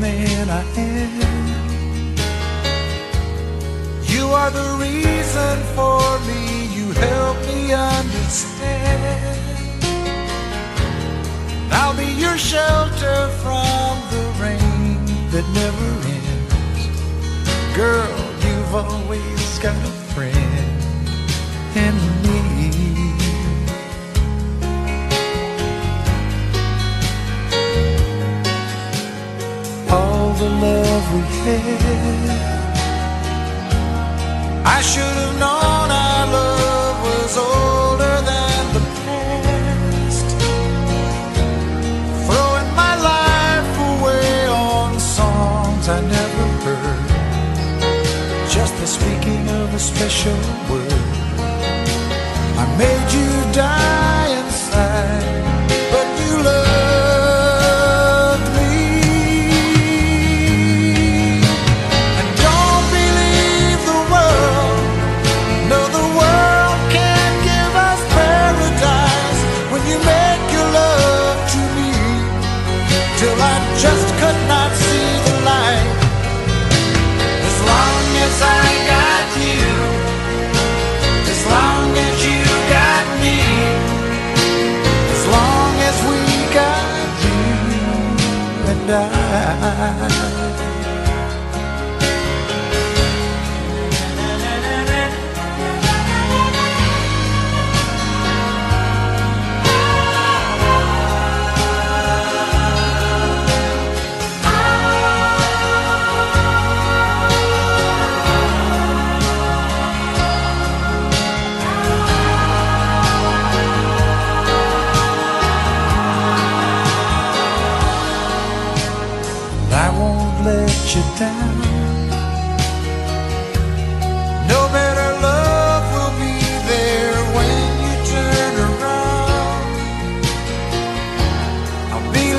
man I am. You are the reason for me, you help me understand. I'll be your shelter from the rain that never ends. Girl, you've always got a friend. Had. I should have known our love was older than the past. Throwing my life away on songs I never heard. Just the speaking of a special word. I made you die Till I just could not see the light. As long as I got you, as long as you got me, as long as we got you and I. you down. No better love will be there when you turn around. I'll be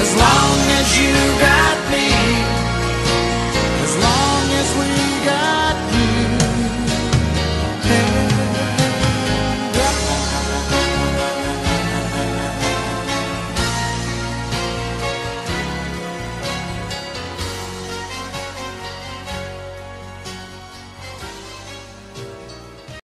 as long as you got